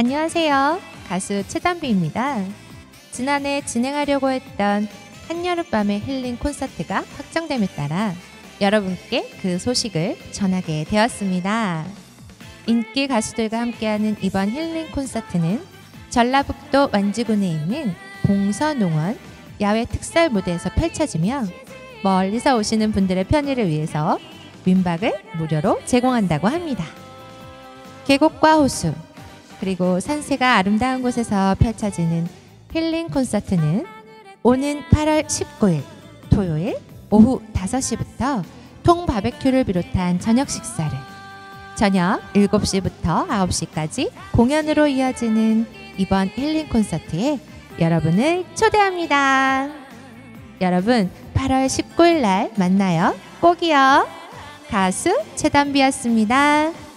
안녕하세요. 가수 최단비입니다. 지난해 진행하려고 했던 한여름밤의 힐링 콘서트가 확정됨에 따라 여러분께 그 소식을 전하게 되었습니다. 인기 가수들과 함께하는 이번 힐링 콘서트는 전라북도 완주군에 있는 봉서농원 야외 특설 무대에서 펼쳐지며 멀리서 오시는 분들의 편의를 위해서 민박을 무료로 제공한다고 합니다. 계곡과 호수, 그리고 산세가 아름다운 곳에서 펼쳐지는 힐링 콘서트는 오는 8월 19일 토요일 오후 5시부터 통 바베큐를 비롯한 저녁 식사를 저녁 7시부터 9시까지 공연으로 이어지는 이번 힐링 콘서트에 여러분을 초대합니다. 여러분 8월 19일 날 만나요. 꼭이요. 가수 최단비였습니다.